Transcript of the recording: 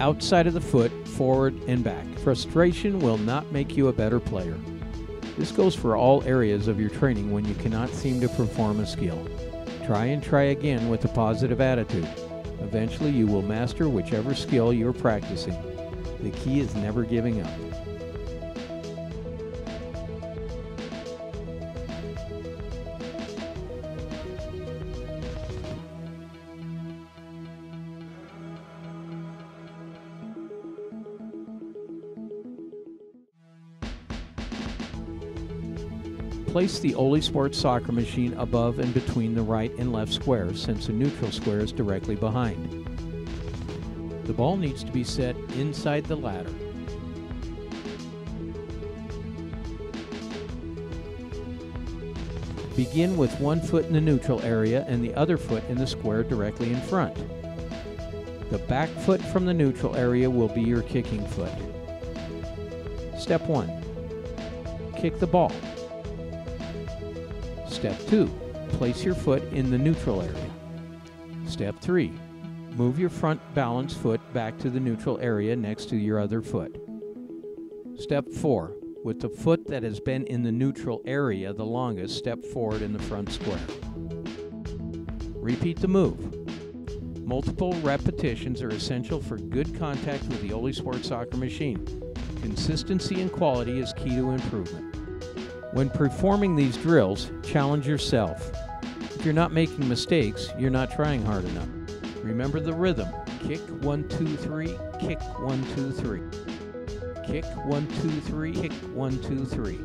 outside of the foot, forward and back. Frustration will not make you a better player. This goes for all areas of your training when you cannot seem to perform a skill. Try and try again with a positive attitude. Eventually, you will master whichever skill you're practicing. The key is never giving up. Place the OHLEsport soccer machine above and between the right and left squares since the neutral square is directly behind. The ball needs to be set inside the ladder. Begin with one foot in the neutral area and the other foot in the square directly in front. The back foot from the neutral area will be your kicking foot. Step 1. Kick the ball. Step 2. Place your foot in the neutral area. Step 3. Move your front balance foot back to the neutral area next to your other foot. Step 4. With the foot that has been in the neutral area the longest, step forward in the front square. Repeat the move. Multiple repetitions are essential for good contact with the OHLEsport soccer machine. Consistency and quality is key to improvement. When performing these drills, challenge yourself. If you're not making mistakes, you're not trying hard enough. Remember the rhythm. Kick one, two, three, kick one, two, three. Kick one, two, three, kick one, two, three.